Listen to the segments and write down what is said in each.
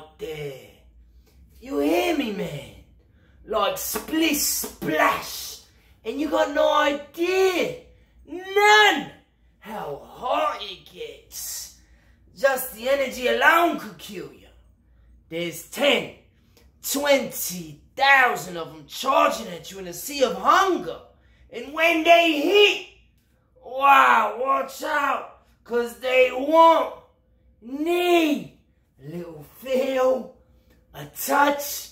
out there. You hear me, man? Like split splash. And you got no idea, none, how hot it gets. Just the energy alone could kill you. There's 10, 20,000 of them charging at you in a sea of hunger. And when they hit, wow, watch out, because they want, need, little feel, a touch.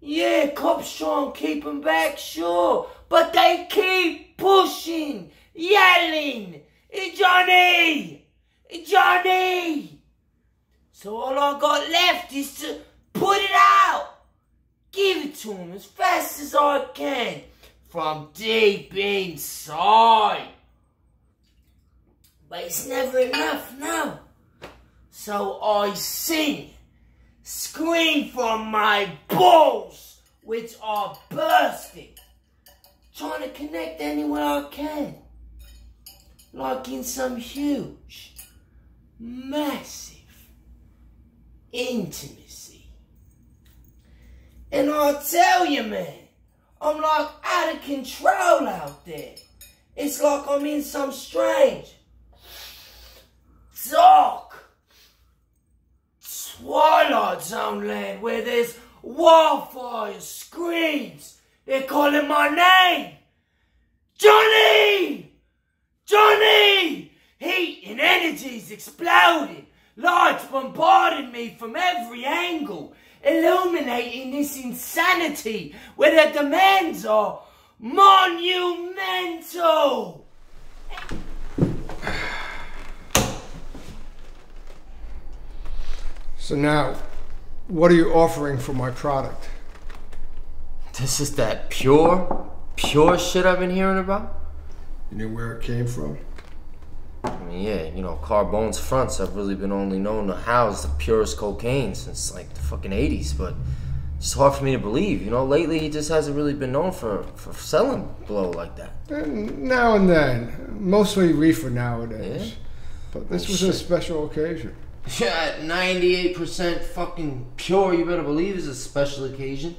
Yeah, cops try and keep them back, sure, but they keep pushing, yelling, Johnny, Johnny. So all I got left is to put it out. Give it to him as fast as I can from deep inside. But it's never enough now. So I sing, scream from my balls, which are bursting, trying to connect anywhere I can. Like in some huge, massive intimacy. And I'll tell you, man, I'm like out of control out there. It's like I'm in some strange, dark, Twilight Zone land where there's wildfire screams. They're calling my name. Johnny! Johnny! Heat and energies exploding. Lights bombarding me from every angle, illuminating this insanity where the demands are monumental. So now, what are you offering for my product? This is that pure, pure shit I've been hearing about? You know where it came from? I mean, yeah, you know, Carbone's fronts have really been only known to house the purest cocaine since like the fucking 80s, but it's hard for me to believe. You know, lately he just hasn't really been known for, for selling blow like that. And now and then. Mostly reefer nowadays. Yeah? But this Oh, was a special occasion. Yeah, 98% fucking pure, you better believe, is a special occasion.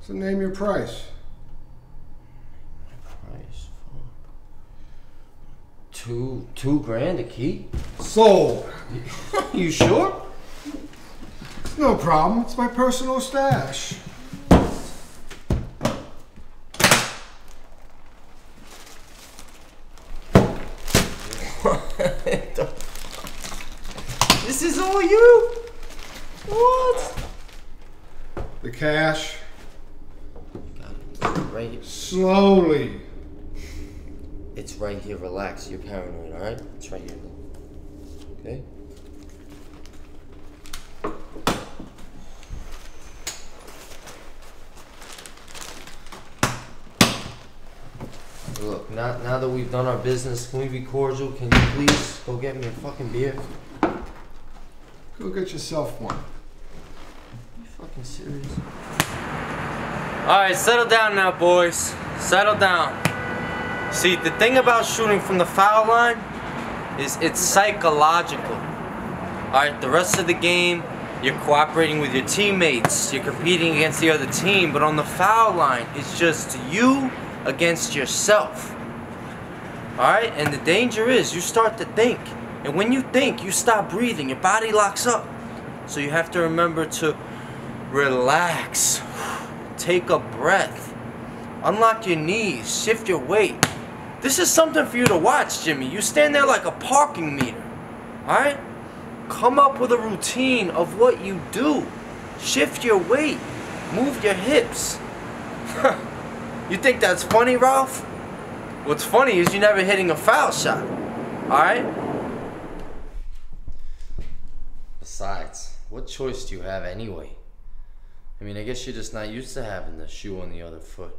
So name your price. Price. Two, two grand a key? Sold. you sure? No problem. It's my personal stash. This is all you? What? The cash. Right here. Slowly. It's right here. Relax. You're paranoid, alright? It's right here. Okay? Look, now, now that we've done our business, can we be cordial? Can you please go get me a fucking beer? Go get yourself one. you fucking serious? Alright, settle down now, boys. Settle down. See, the thing about shooting from the foul line is it's psychological. Alright, the rest of the game, you're cooperating with your teammates, you're competing against the other team, but on the foul line, it's just you against yourself. Alright, and the danger is you start to think. And when you think, you stop breathing, your body locks up. So you have to remember to relax, take a breath, unlock your knees, shift your weight. This is something for you to watch, Jimmy. You stand there like a parking meter. Alright? Come up with a routine of what you do. Shift your weight. Move your hips. you think that's funny, Ralph? What's funny is you're never hitting a foul shot. Alright? Besides, what choice do you have anyway? I mean, I guess you're just not used to having the shoe on the other foot.